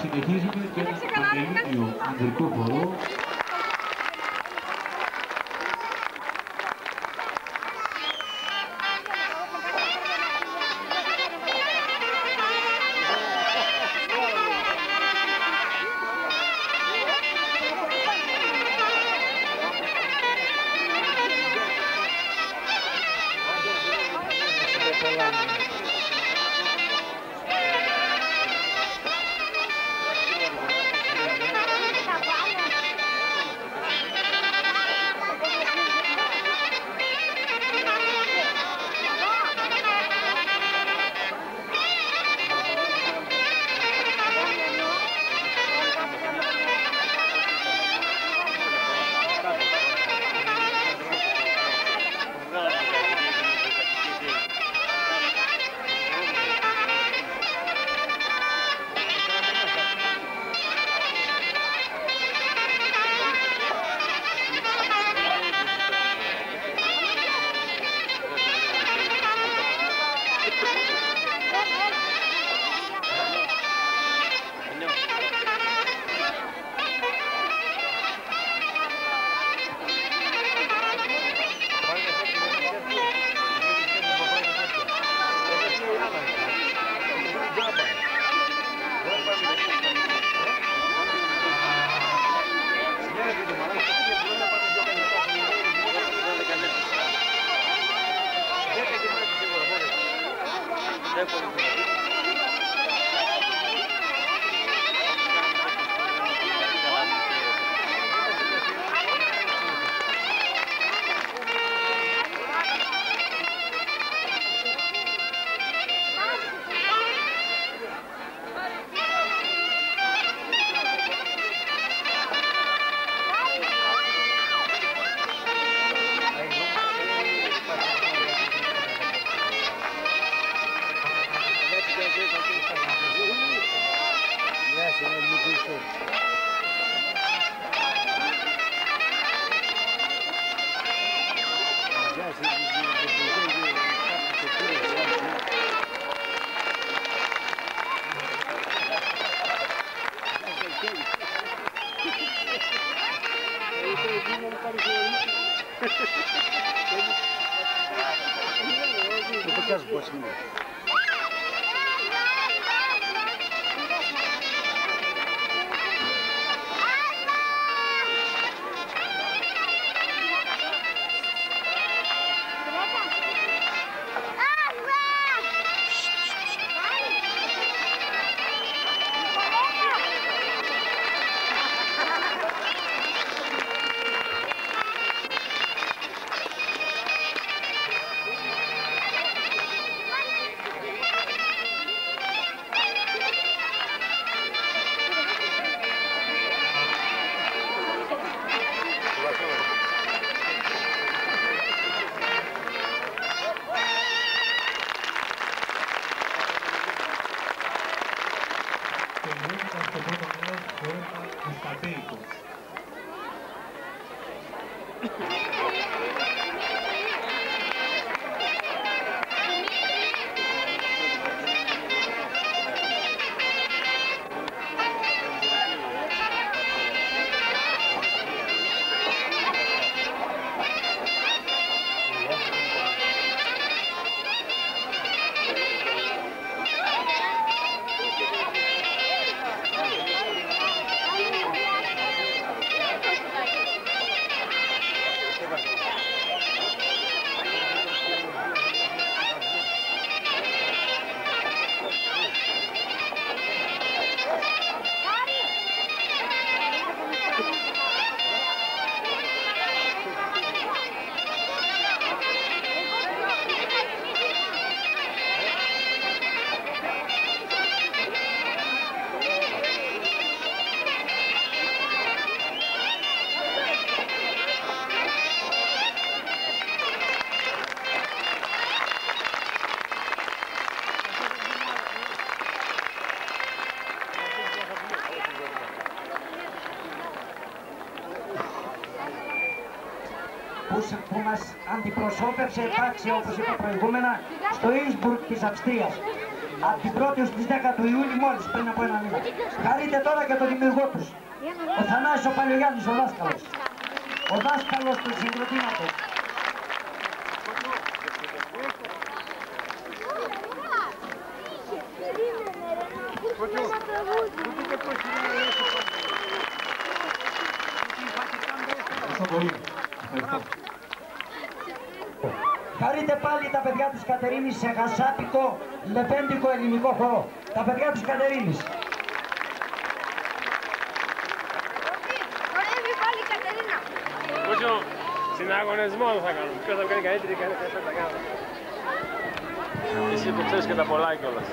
She continues to be the chair of the group for Eu vou ter as boas, bolsas, né? Μας αντιπροσώπευσε τάξη όπως είπα προηγούμενα στο Ινσμπουργκ της Αυστρίας. Από την 1η ως τις 10 του Ιούνιου μόλις πριν από ένα μήνα. Χαρείτε τώρα και τον δημιουργό τους. Ο Θανάσης ο Παλαιογιάννης, ο δάσκαλος. Ο δάσκαλος του συγκροτήματος. Ευχαριστώ πολύ. Ευχαριστώ. Χαρείτε πάλι τα παιδιά της Κατερίνης σε γασάπικο, λεπέντικο ελληνικό χορό. Τα παιδιά της Κατερίνης. Χορεύει πάλι η Κατερίνα. Κούτσο, συναγωνισμό θα κάνουμε. Ποιος θα κάνει καλύτερη και ποιος θα τα κάνει. Εσύ που ξέρεις και τα πολλά κιόλας.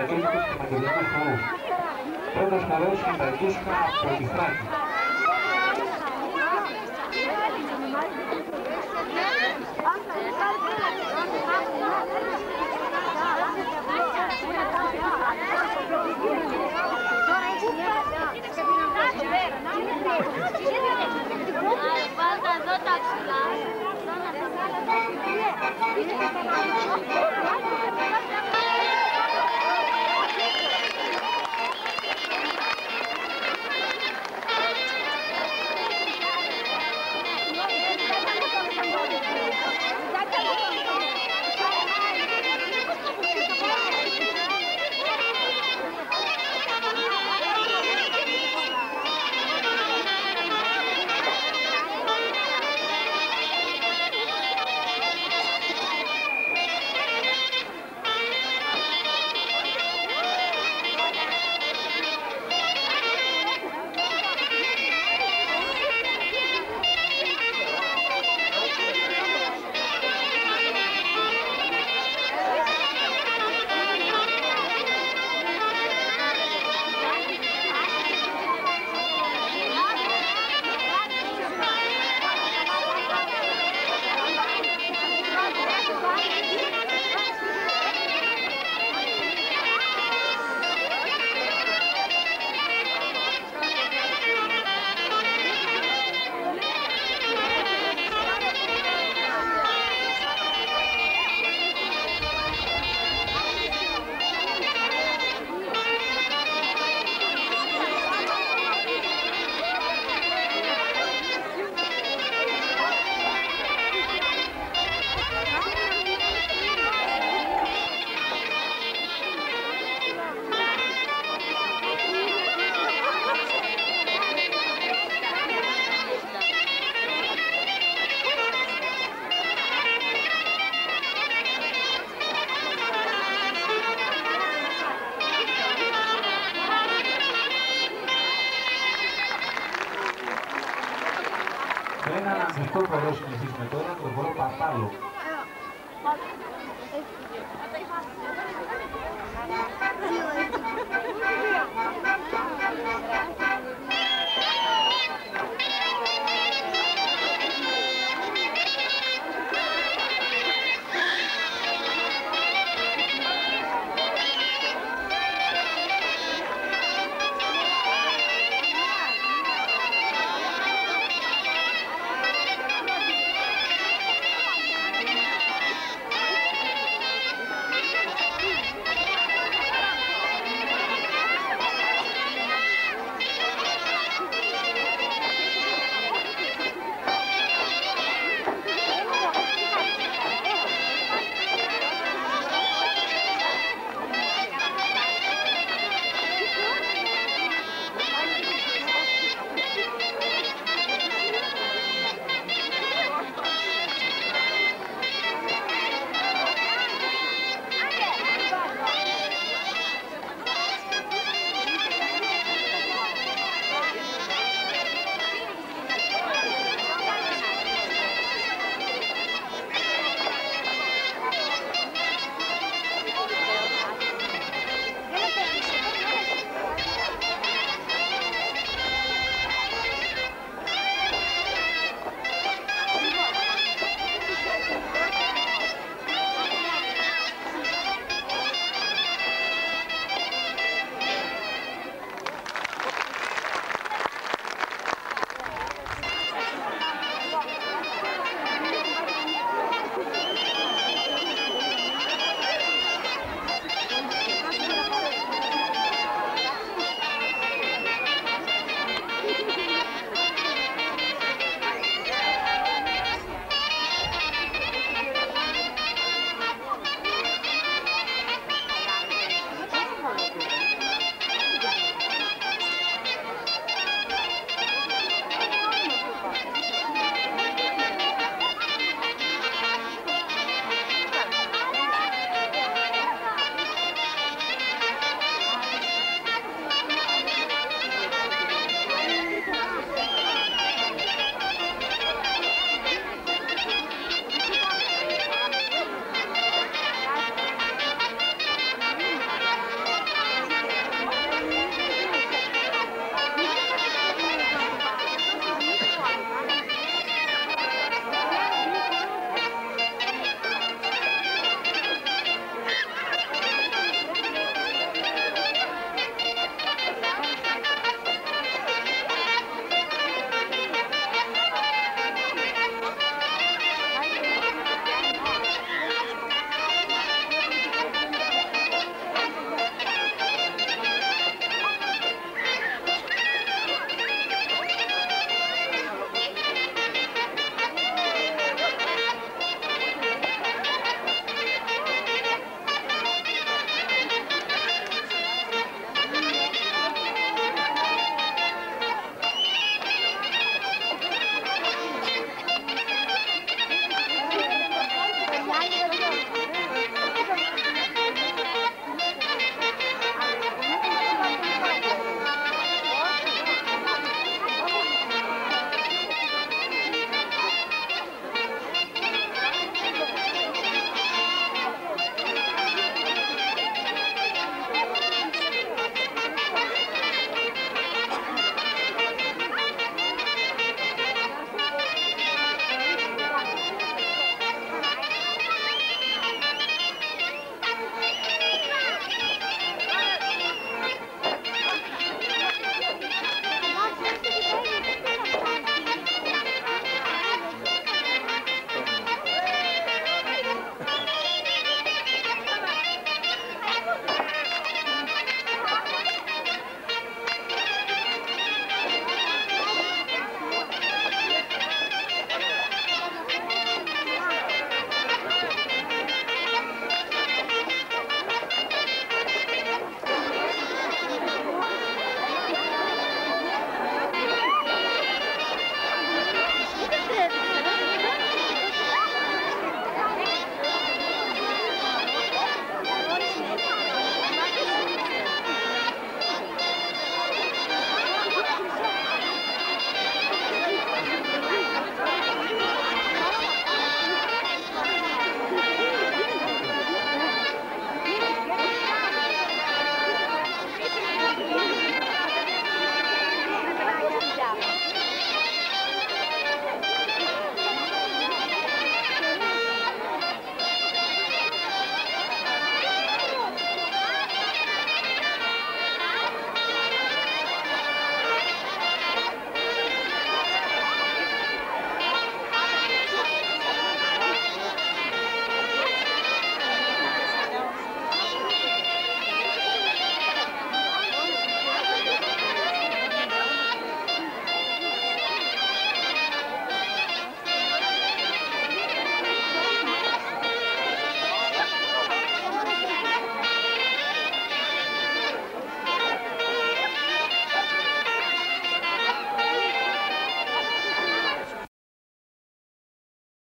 największych medaliowych chorów. Protoż Narolski, Tajduszka, Protistaki.